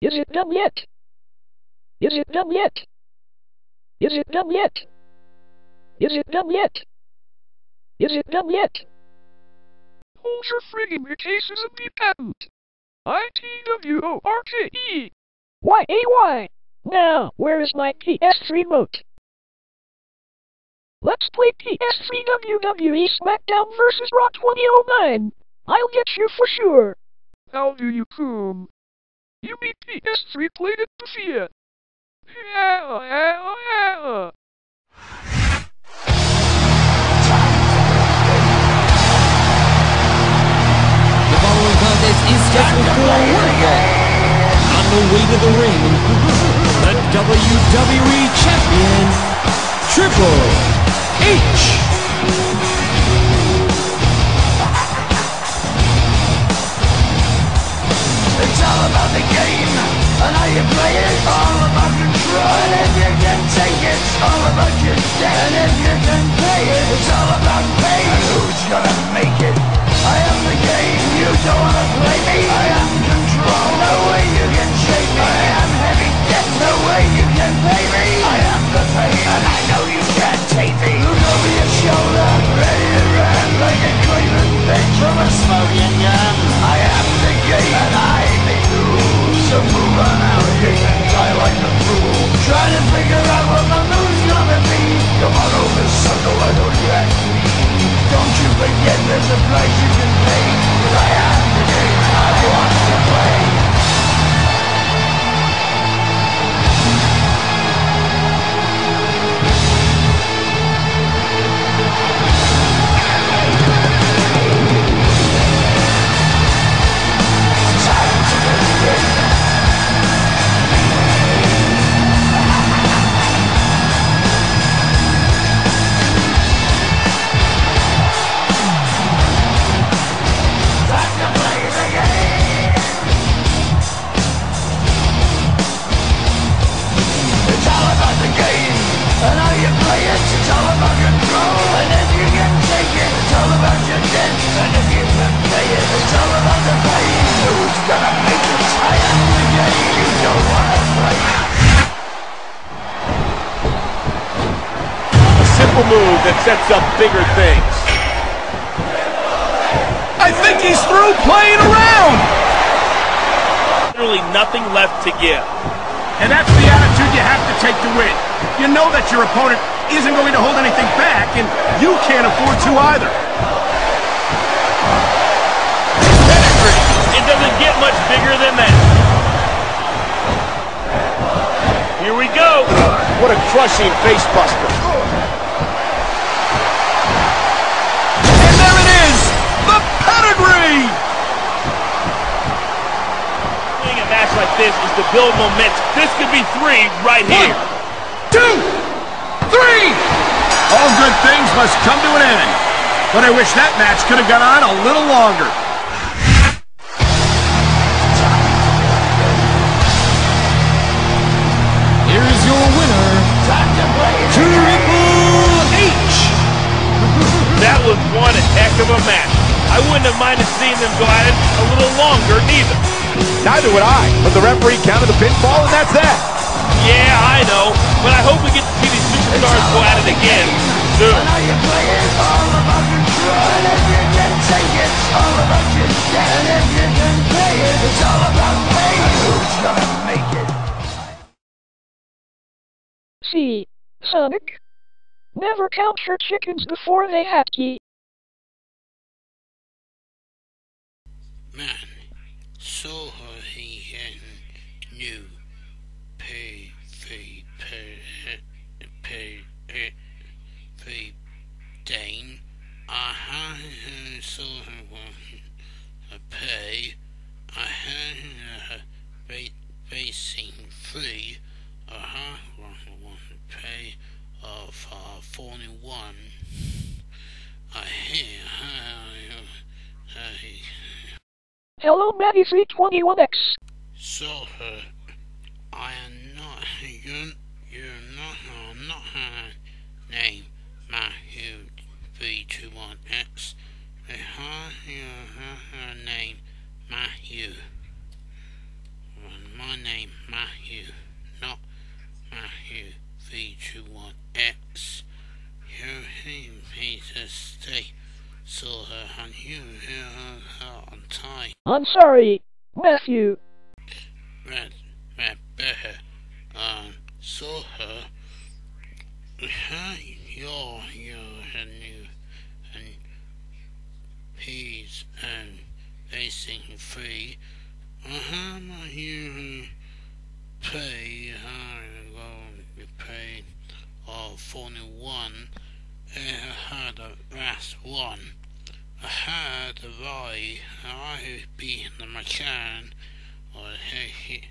Is it done yet? Is it done yet? Is it done yet? Is it done yet? Is it done yet? Hold your friggin' your cases of the patent. I-T-W-O-R-K-E. Y-A-Y! Now, where is my PS3 remote? Let's play PS3 WWE SmackDown vs. Raw 2009. I'll get you for sure. How do you come? You mean PS3 played at the Fiat? Yeah, yeah, yeah. The following contest is scheduled for one fall. On the way to the ring, the WWE Champion, Triple H. And if you can pay it, it's all about pay. And who's gonna make it? I am the game. You don't wanna play me. I am control. No way you can shake me. I am heavy debt. No way you can pay me. I am the pain, and I know you can't take me. Look over your shoulder, ready to run like a craven bitch from a smoking gun. I am the game, and I may lose. So move on out here and die like a fool. Trying to figure you forget there's a price you can pay. 'Cause I move that sets up bigger things. I think he's through playing around. Literally nothing left to give. And that's the attitude you have to take to win. You know that your opponent isn't going to hold anything back, and you can't afford to either. Pedigree. It doesn't get much bigger than that. Here we go. What a crushing face like this is to build momentum. This could be three right here. Two, three. All good things must come to an end. But I wish that match could have gone on a little longer. Here is your winner, Triple H. That was one heck of a match. I wouldn't have minded seeing them go at it a little longer neither. Neither would I, but the referee counted the pinfall, and that's that. Yeah, I know, but I hope we get to see these superstars go at it again soon. How you play it? It's all about control, and if you can take it, it's all about your debt. And if you can pay it, it's all about pain. Who's gonna make it? See, Sonic? Never count your chickens before they hatch. Man, så har han nu pay fy per per fy den aha så har pay. Aha uh-huh, uh, facing uh-huh, free. Aha one pay of uh, 41 I hear I Hello, Matty 321X. Silver, I am not you. You're not. I'm not her name. Matthew V two one X. Her, her name Matthew. My name Matthew, not Matthew V two one X. Your name Peter Stay. her and you. Her, her, her, I'm sorry, Matthew better, um, saw her. Your, your, and you, and peas, and racing free. Uh-huh, you pay, uh, go, pay, or 41. I had the last one. I had the right, I be the machine, or hey,